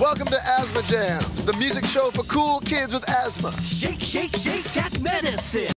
Welcome to Asthma Jams, the music show for cool kids with asthma. Shake, shake, shake that medicine.